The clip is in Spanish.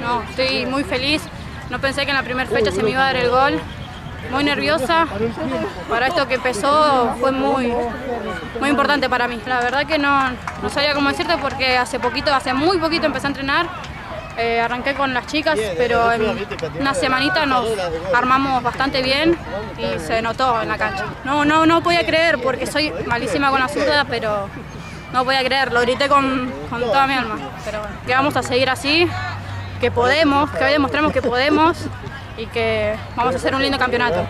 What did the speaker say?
No, estoy muy feliz. No pensé que en la primera fecha se me iba a dar el gol. Muy nerviosa. Para esto que empezó fue muy, muy importante para mí. La verdad que no, no sabía cómo decirte porque hace poquito, hace muy poquito empecé a entrenar. Eh, arranqué con las chicas, pero en una semanita nos armamos bastante bien y se notó en la cancha. No, no, no podía creer porque soy malísima con la zurda, pero no podía creer, lo grité con, con toda mi alma. Pero bueno, que vamos a seguir así, que podemos, que hoy demostramos que podemos y que vamos a hacer un lindo campeonato.